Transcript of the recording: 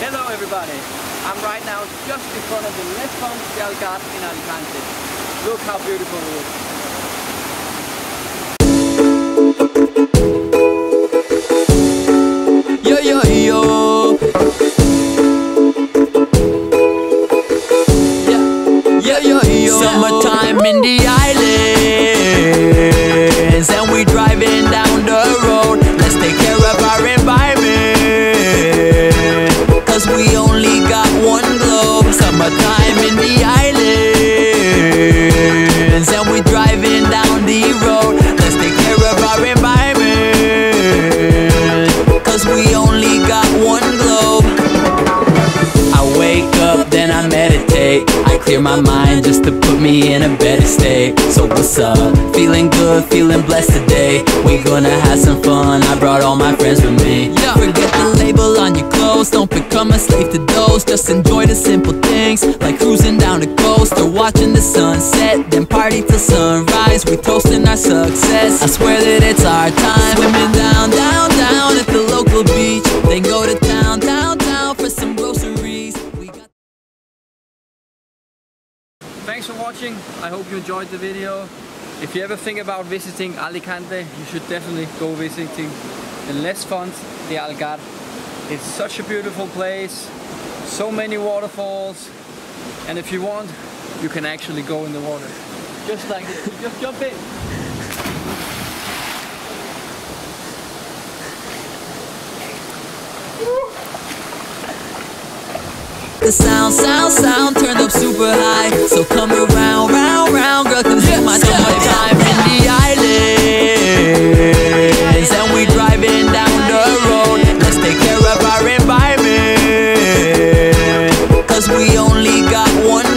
Hello everybody, I'm right now just in front of the Les Fonts de Algar in Alicante. Look how beautiful it is. Yo, yo, yo. Yeah, yeah, yo, yo. Summertime in the islands, and we're driving down the road. Let's take care of our environment, cause we only got one globe. I wake up, then I meditate. I clear my mind just to put me in a better state. So what's up? Feeling good, feeling blessed today. We gonna have some fun. I brought all my friends with me. Forget the label on your clothes. Don't become a slave to Just enjoy the simple things, like cruising down the coast or watching the sunset. Then party till sunrise. We toasting our success. I swear that it's our time. Swimming down, down, down at the local beach. Then go to town, town, town for some groceries. Thanks for watching, I hope you enjoyed the video. If you ever think about visiting Alicante, you should definitely go visiting the Les Fonts de Algar. It's such a beautiful place, so many waterfalls, and if you want, you can actually go in the water. Just like this, you just jump in. The sound, sound, sound turned up super high. So come around, only got one